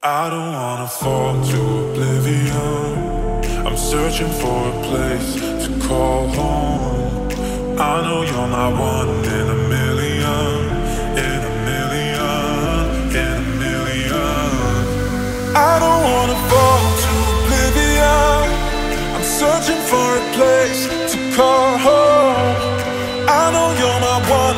I don't wanna fall to oblivion. I'm searching for a place to call home. I know you're my one in a million, in a million, in a million. I don't wanna fall to oblivion. I'm searching for a place to call home. I know you're my one.